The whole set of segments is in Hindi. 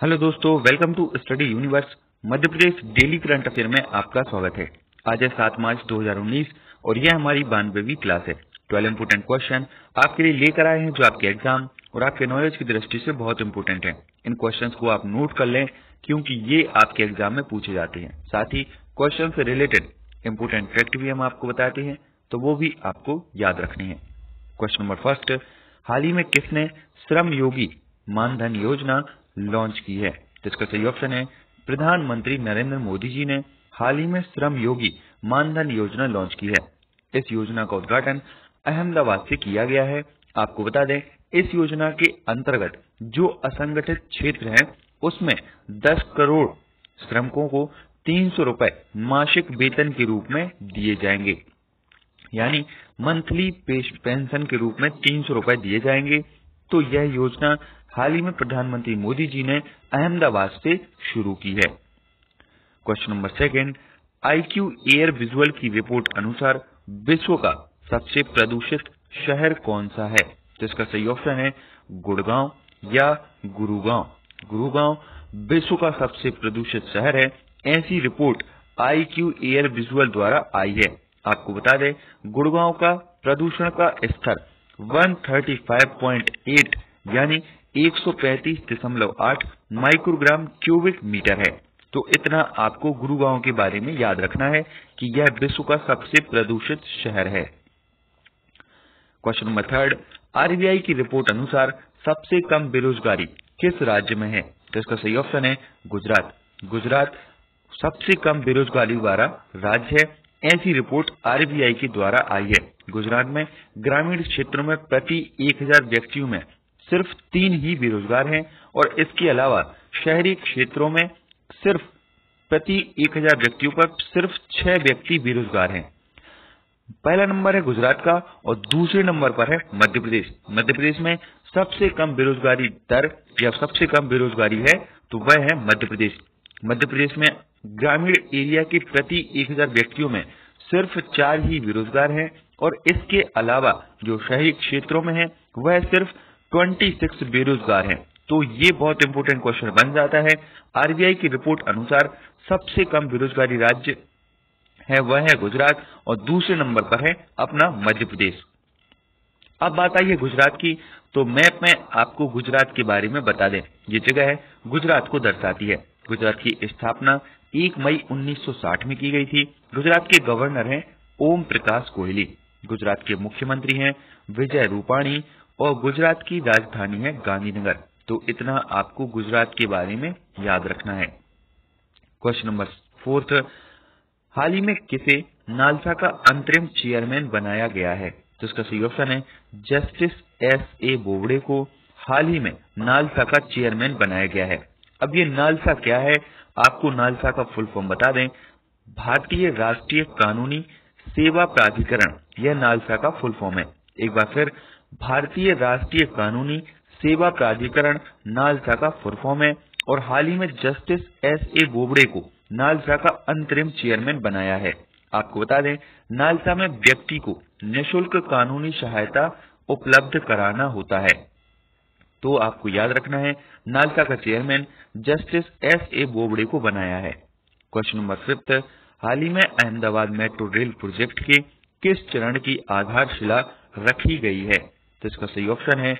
हेलो दोस्तों, welcome to study universe. Madhya Pradesh daily current affair में आपका स्वागत है। आज है सात मार्च 2019 और यह हमारी बानवेवी क्लास है। ट्वेल्व इम्पोर्टेंट क्वेश्चन आपके लिए लेकर आए हैं जो आपके एग्ज़ाम और आपके नॉलेज की दृष्टि से बहुत इम्पोर्टेंट है। इन क्वेश्चंस को आप नोट कर लें, क्योंकि ये आपके एग्ज़ाम में पूछे जाते हैं। साथ ही क्वेश्चन से रिलेटेड इम्पोर्टेंट फैक्ट भी हम आपको बताते हैं तो वो भी आपको याद रखने हैं। क्वेश्चन नंबर फ़र्स्ट हाल ही में किसने श्रम योगी मानधन योजना लॉन्च की है। जिसका सही ऑप्शन है। प्रधानमंत्री नरेंद्र मोदी जी ने हाल ही में श्रम योगी मानधन योजना लॉन्च की है। इस योजना का उद्घाटन अहमदाबाद से किया गया है। आपको बता दें, इस योजना के अंतर्गत जो असंगठित क्षेत्र है, उसमें 10 करोड़ श्रमिकों को तीन सौ रुपये मासिक वेतन के रूप में दिए जाएँगे। यानी मंथली पेंशन के रूप में तीन सौ रुपये दिए जाएँगे। तो यह योजना हाल ही में प्रधानमंत्री मोदी जी ने अहमदाबाद से शुरू की है। Question number second IQ air visual की रिपोर्ट अनुसार विश्व का सबसे प्रदूषित शहर कौन सा है? जिसका सही ऑप्शन है गुड़गांव या गुरुगांव। गुरुगांव विश्व का सबसे प्रदूषित शहर है, ऐसी report I Q air visual द्वारा आई है। आपको बता दें, गुड़गांव का प्रदूषण का स्तर 135.8 यानी 135.8 माइक्रोग्राम क्यूबिक मीटर है। तो इतना आपको गुरुगांव के बारे में याद रखना है कि यह विश्व का सबसे प्रदूषित शहर है। क्वेश्चन नंबर थर्ड आरबीआई की रिपोर्ट अनुसार सबसे कम बेरोजगारी किस राज्य में है? तो इसका सही ऑप्शन है गुजरात। गुजरात सबसे कम बेरोजगारी वाला राज्य है, ऐसी रिपोर्ट आरबीआई के द्वारा आई है। गुजरात में ग्रामीण क्षेत्रों में प्रति 1000 व्यक्तियों में सिर्फ़ तीन ही बेरोजगार हैं और इसके अलावा शहरी क्षेत्रों में सिर्फ़ प्रति 1000 व्यक्तियों पर सिर्फ़ छह व्यक्ति बेरोजगार हैं। पहला नंबर है गुजरात का और दूसरे नंबर पर है मध्य प्रदेश मध्य प्रदेश में सबसे कम बेरोजगारी दर या सबसे कम बेरोजगारी है तो वह है मध्य प्रदेश मध्य प्रदेश में ग्रामीण एरिया के प्रति 1000 व्यक्तियों में सिर्फ़ चार ही बेरोजगार हैं और इसके अलावा जो शहरी क्षेत्रों में है, वह सिर्फ़ 26 बेरोजगार हैं। तो ये बहुत इंपोर्टेंट क्वेश्चन बन जाता है। आरबीआई की रिपोर्ट अनुसार सबसे कम बेरोजगारी राज्य है, वह है गुजरात और दूसरे नंबर पर है अपना मध्य प्रदेश अब बात आई है गुजरात की तो मैप में आपको गुजरात के बारे में बता दें। ये जगह है, गुजरात को दर्शाती है। गुजरात की स्थापना 1 मई 1960 में की गई थी। गुजरात के गवर्नर हैं ओम प्रकाश कोहली। गुजरात के मुख्यमंत्री हैं विजय रूपाणी और गुजरात की राजधानी है गांधीनगर। तो इतना आपको गुजरात के बारे में याद रखना है। क्वेश्चन नंबर फोर्थ, हाल ही में किसे नालसा का अंतरिम चेयरमैन बनाया गया है? तो इसका सही ऑप्शन है जस्टिस एस ए बोबड़े को हाल ही में नालसा का चेयरमैन बनाया गया है। अब ये नालसा क्या है? आपको नालसा का फुल फॉर्म बता दें। भारतीय राष्ट्रीय कानूनी सेवा प्राधिकरण, यह नालसा का फुल फॉर्म है। एक बार फिर भारतीय राष्ट्रीय कानूनी सेवा प्राधिकरण नालसा का फुल फॉर्म है और हाल ही में जस्टिस एस ए बोबड़े को नालसा का अंतरिम चेयरमैन बनाया है। आपको बता दें, नालसा में व्यक्ति को निशुल्क कानूनी सहायता उपलब्ध कराना होता है। तो आपको याद रखना है, नालसा का chairman justice S A Bobde को बनाया है। क्वेश्चन नंबर फिफ्थ, हाल ही में अहमदाबाद मेट्रो रेल प्रोजेक्ट के किस चरण की आधारशिला रखी गई है? तो इसका सही ऑप्शन है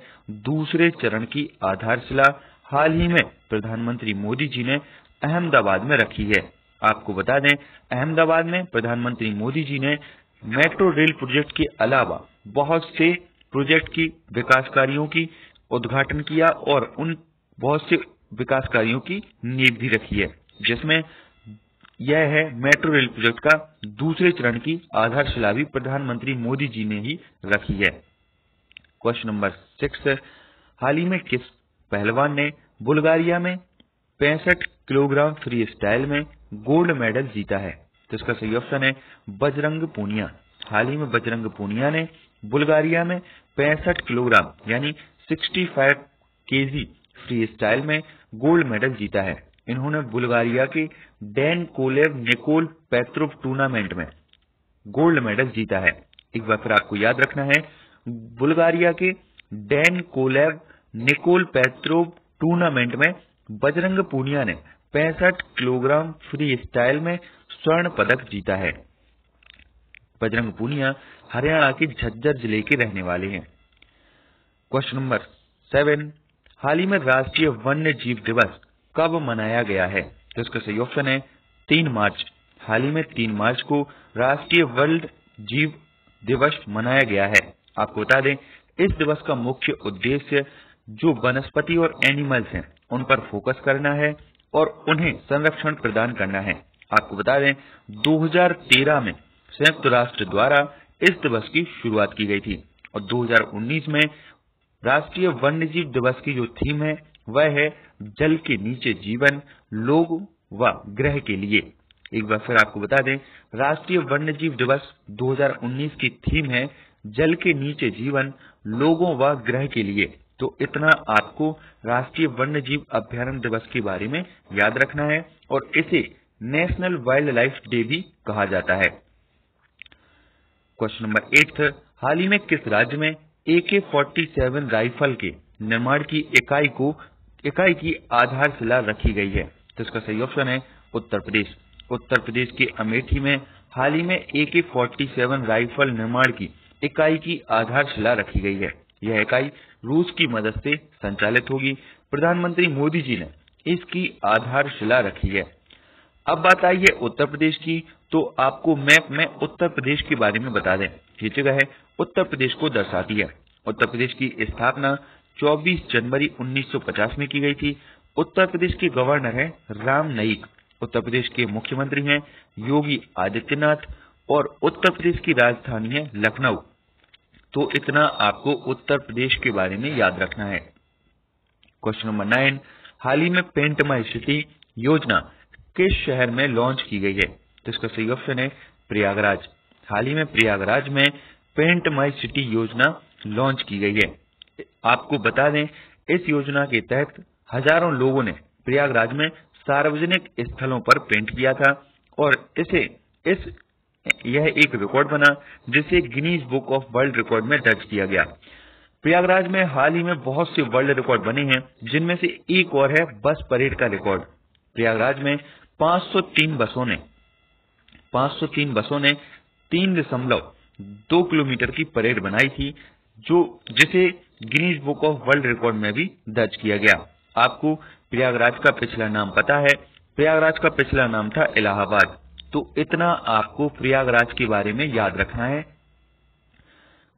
दूसरे चरण की आधारशिला। हाल ही में प्रधानमंत्री मोदी जी ने अहमदाबाद में रखी है। आपको बता दें, अहमदाबाद में प्रधानमंत्री मोदी जी ने मेट्रो रेल प्रोजेक्ट के अलावा बहुत से प्रोजेक्ट की विकास कार्यों की उद्घाटन किया और उन बहुत से विकास कार्यों की नींव भी रखी है, जिसमें यह है मेट्रो रेल प्रोजेक्ट का दूसरे चरण की आधारशिला भी प्रधानमंत्री मोदी जी ने ही रखी है। क्वेश्चन नंबर सिक्स, हाल ही में किस पहलवान ने बुल्गारिया में पैंसठ किलोग्राम फ्री स्टाइल में गोल्ड मेडल जीता है? तो इसका सही ऑप्शन है बजरंग पूनिया। हाल ही में बजरंग पूनिया ने बुल्गारिया में पैंसठ किलोग्राम, यानी 65 केजी फ्री स्टाइल में गोल्ड मेडल जीता है। इन्होंने बुल्गारिया के Dan Kolev Nikola Petrov tournament में गोल्ड मेडल जीता है। एक बार फिर आपको याद रखना है बुल्गारिया के Dan Kolev, Nikola Petrov tournament में बजरंग पूनिया ने पैंसठ किलोग्राम फ्री स्टाइल में स्वर्ण पदक जीता है। बजरंग पूनिया हरियाणा के झज्जर ज़िले के रहने वाले हैं। क्वेश्चन नंबर सेवन, हाल ही में राष्ट्रीय वन्य जीव दिवस कब मनाया गया है? तो इसका सही ऑप्शन है तीन मार्च। हाल ही में तीन मार्च को राष्ट्रीय वर्ल्ड जीव दिवस मनाया गया है। आपको बता दें, इस दिवस का मुख्य उद्देश्य जो वनस्पति और एनिमल्स हैं, उन पर फोकस करना है और उन्हें संरक्षण प्रदान करना है। आपको बता दें 2013 में संयुक्त राष्ट्र द्वारा इस दिवस की शुरुआत की गई थी और 2019 में राष्ट्रीय वन्यजीव दिवस की जो थीम है, वह है जल के नीचे जीवन, लोग व ग्रह के लिए। एक बार फिर आपको बता दें, राष्ट्रीय वन्यजीव दिवस 2019 की थीम है जल के नीचे जीवन लोगों व ग्रह के लिए। तो इतना आपको राष्ट्रीय वन्य जीव अभ्यारण दिवस के बारे में याद रखना है और इसे नेशनल वाइल्ड लाइफ डे भी कहा जाता है। क्वेश्चन नंबर एट हाल ही में किस राज्य में ए के फोर्टी सेवन राइफल के निर्माण की इकाई को, इकाई की आधारशिला रखी गई है? तो इसका सही ऑप्शन है उत्तर प्रदेश। उत्तर प्रदेश के अमेठी में हाल ही में ए के फोर्टी सेवन राइफल निर्माण की इकाई की आधारशिला रखी गई है। यह इकाई रूस की मदद से संचालित होगी। प्रधानमंत्री मोदी जी ने इसकी आधारशिला रखी है। अब बात आई है उत्तर प्रदेश की तो आपको मैप में उत्तर प्रदेश के बारे में बता दें। ये जगह है उत्तर प्रदेश को दर्शाती है। उत्तर प्रदेश की स्थापना 24 जनवरी 1950 में की गई थी। उत्तर प्रदेश के गवर्नर हैं राम नाईक। उत्तर प्रदेश के मुख्यमंत्री हैं योगी आदित्यनाथ। और उत्तर प्रदेश की राजधानी है लखनऊ। तो इतना आपको उत्तर प्रदेश के बारे में याद रखना है। क्वेश्चन नंबर नाइन हाल ही में पेंट माई सिटी योजना किस शहर में लॉन्च की गई है? तो इसका सही ऑप्शन है प्रयागराज। हाल ही में प्रयागराज में पेंट माई सिटी योजना लॉन्च की गई है। आपको बता दें, इस योजना के तहत हज़ारों लोगों ने प्रयागराज में सार्वजनिक स्थलों पर पेंट किया था और इसे इस यह एक रिकॉर्ड बना, जिसे Guinness book of world record में दर्ज किया गया। प्रयागराज में हाल ही में बहुत से वर्ल्ड रिकॉर्ड बने हैं, जिनमें से एक और है बस परेड का रिकॉर्ड प्रयागराज में 503 बसों ने 503 बसों ने तीन दशमलव दो किलोमीटर की परेड बनाई थी, जो, जिसे Guinness book of world record में भी दर्ज किया गया। आपको प्रयागराज का पिछला नाम पता है। प्रयागराज का पिछला नाम था इलाहाबाद। तो इतना आपको प्रयागराज के बारे में याद रखना है।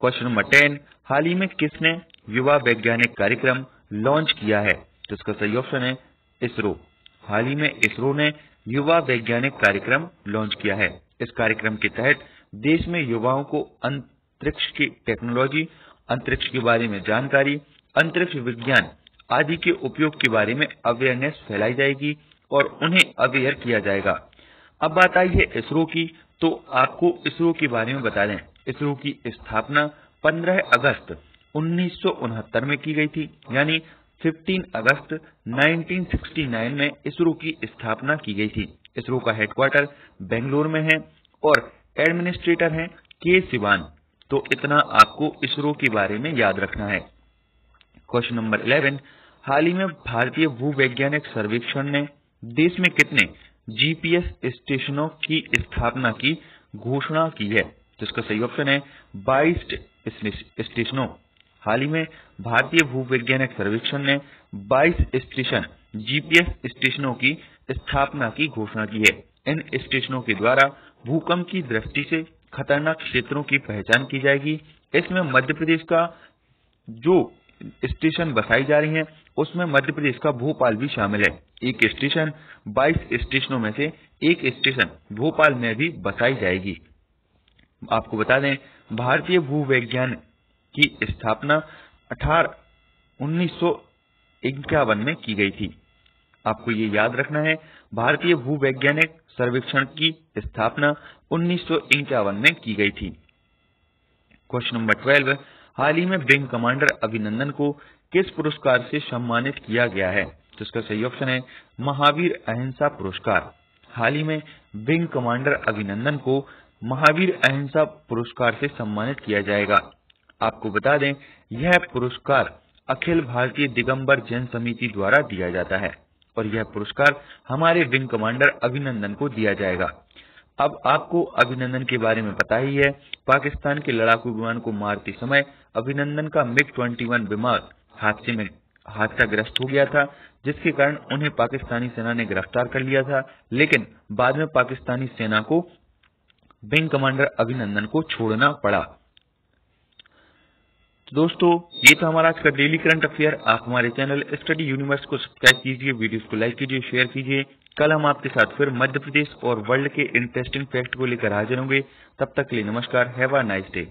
क्वेश्चन नंबर टेन हाल ही में किसने युवा वैज्ञानिक कार्यक्रम लॉन्च किया है? तो इसका सही ऑप्शन है इसरो। हाल ही में इसरो ने युवा वैज्ञानिक कार्यक्रम लॉन्च किया है। इस कार्यक्रम के तहत देश में युवाओं को अंतरिक्ष की टेक्नोलॉजी अंतरिक्ष के बारे में जानकारी, अंतरिक्ष विज्ञान आदि के उपयोग के बारे में अवेयरनेस फैलाई जाएगी और उन्हें अवेयर किया जाएगा। अब बात आई है इसरो की तो आपको इसरो के बारे में बता दें। इसरो की स्थापना 15 अगस्त उन्नीस सौ उनहत्तर में की गई थी, यानी 15 अगस्त 1969 में इसरो की स्थापना की गई थी। इसरो का हेडक्वार्टर बेंगलोर में है और एडमिनिस्ट्रेटर हैं के सिवान। तो इतना आपको इसरो के बारे में याद रखना है। क्वेश्चन नंबर 11 हाल ही में भारतीय भूवैज्ञानिक सर्वेक्षण ने देश में कितने जीपीएस स्टेशनों की स्थापना की घोषणा की है। जिसका इसका सही ऑप्शन है 22 स्टेशनों हाल ही में भारतीय भूवैज्ञानिक सर्वेक्षण ने 22 स्टेशन जीपीएस स्टेशनों की स्थापना की घोषणा की है। इन स्टेशनों के द्वारा भूकंप की दृष्टि से खतरनाक क्षेत्रों की पहचान की जाएगी। इसमें मध्य प्रदेश का जो स्टेशन बसाई जा रही हैं उसमें मध्य प्रदेश का भोपाल भी शामिल है। एक स्टेशन 22 स्टेशनों में से एक स्टेशन भोपाल में भी बसाई जाएगी। आपको बता दें, भारतीय भूवैज्ञान की स्थापना अठारह उन्नीस में की गई थी। आपको ये याद रखना है, भारतीय भूवैज्ञानिक सर्वेक्षण की स्थापना उन्नीस सौ इक्यावन में की गई थी। क्वेश्चन नंबर ट्वेल्व हाल ही में विंग कमांडर अभिनंदन को किस पुरस्कार से सम्मानित किया गया है? तो इसका सही ऑप्शन है महावीर अहिंसा पुरस्कार। हाल ही में विंग कमांडर अभिनंदन को महावीर अहिंसा पुरस्कार से सम्मानित किया जाएगा। आपको बता दें, यह पुरस्कार अखिल भारतीय दिगंबर जैन समिति द्वारा दिया जाता है और यह पुरस्कार हमारे विंग कमांडर अभिनंदन को दिया जाएगा। अब आपको अभिनंदन के बारे में पता ही है। पाकिस्तान के लड़ाकू विमान को मारते समय अभिनंदन का मिग 21 विमान हादसे में हादसाग्रस्त हो गया था, जिसके कारण उन्हें पाकिस्तानी सेना ने गिरफ़्तार कर लिया था। लेकिन बाद में पाकिस्तानी सेना को विंग कमांडर अभिनंदन को छोड़ना पड़ा। तो दोस्तों, ये तो हमारा आज का डेली करंट अफेयर। आप हमारे चैनल स्टडी यूनिवर्स को सब्सक्राइब कीजिए, वीडियोस को लाइक कीजिए, शेयर कीजिए। कल हम आपके साथ फिर मध्य प्रदेश और वर्ल्ड के इंटरेस्टिंग फैक्ट को लेकर हाजिर होंगे। तब तक के लिए नमस्कार हैव अ नाइस डे